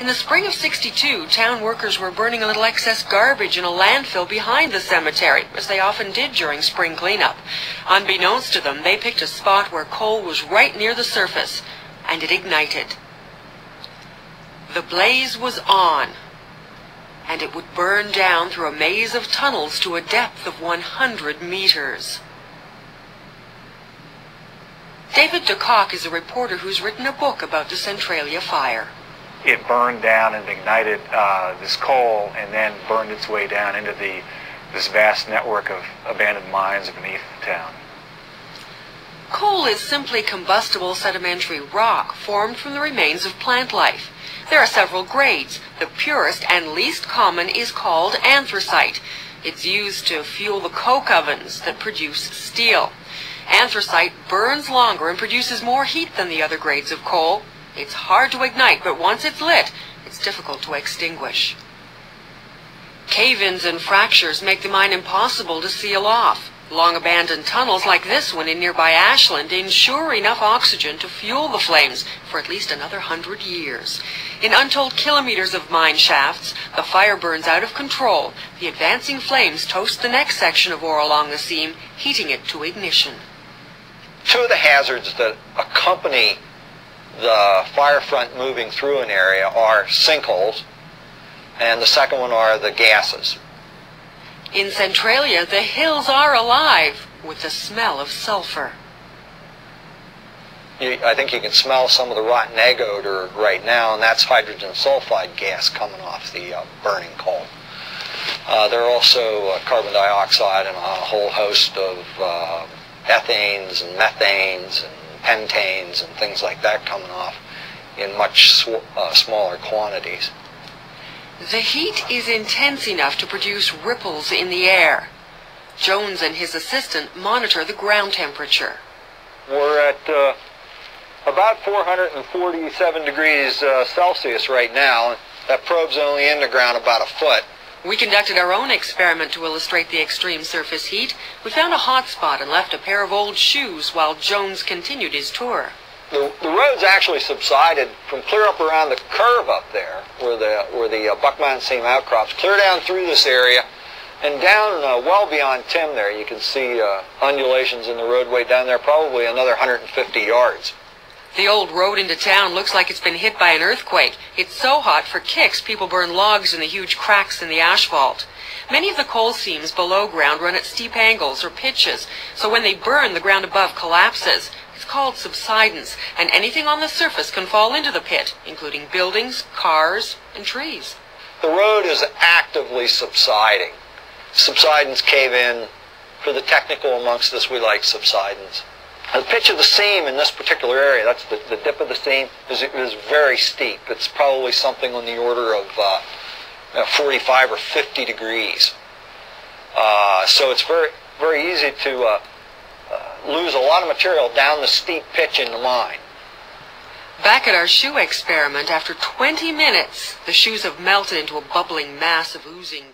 In the spring of 62, town workers were burning a little excess garbage in a landfill behind the cemetery, as they often did during spring cleanup. Unbeknownst to them, they picked a spot where coal was right near the surface, and it ignited. The blaze was on, and it would burn down through a maze of tunnels to a depth of 100 meters. David DeKok is a reporter who's written a book about the Centralia fire it burned down and ignited uh, this coal and then burned its way down into the this vast network of abandoned mines beneath the town. Coal is simply combustible sedimentary rock formed from the remains of plant life. There are several grades. The purest and least common is called anthracite. It's used to fuel the coke ovens that produce steel. Anthracite burns longer and produces more heat than the other grades of coal, it's hard to ignite, but once it's lit, it's difficult to extinguish. Cave-ins and fractures make the mine impossible to seal off. Long abandoned tunnels like this one in nearby Ashland ensure enough oxygen to fuel the flames for at least another hundred years. In untold kilometers of mine shafts, the fire burns out of control. The advancing flames toast the next section of ore along the seam, heating it to ignition. Two of the hazards that accompany the fire front moving through an area are sinkholes, and the second one are the gases. In Centralia, the hills are alive with the smell of sulfur. You, I think you can smell some of the rotten egg odor right now, and that's hydrogen sulfide gas coming off the uh, burning coal. Uh, there are also uh, carbon dioxide and a whole host of uh, ethanes and methanes and pentanes and things like that coming off in much sw uh, smaller quantities. The heat is intense enough to produce ripples in the air. Jones and his assistant monitor the ground temperature. We're at uh, about 447 degrees uh, Celsius right now. That probe's only in the ground about a foot. We conducted our own experiment to illustrate the extreme surface heat. We found a hot spot and left a pair of old shoes while Jones continued his tour. The, the roads actually subsided from clear up around the curve up there, where the where the uh, seam outcrops, clear down through this area, and down uh, well beyond Tim there, you can see uh, undulations in the roadway down there, probably another 150 yards. The old road into town looks like it's been hit by an earthquake. It's so hot for kicks, people burn logs in the huge cracks in the asphalt. Many of the coal seams below ground run at steep angles or pitches, so when they burn, the ground above collapses. It's called subsidence, and anything on the surface can fall into the pit, including buildings, cars, and trees. The road is actively subsiding. Subsidence cave in. For the technical amongst us, we like subsidence. The pitch of the seam in this particular area, that's the, the dip of the seam, is, is very steep. It's probably something on the order of uh, 45 or 50 degrees. Uh, so it's very, very easy to uh, uh, lose a lot of material down the steep pitch in the mine. Back at our shoe experiment, after 20 minutes, the shoes have melted into a bubbling mass of oozing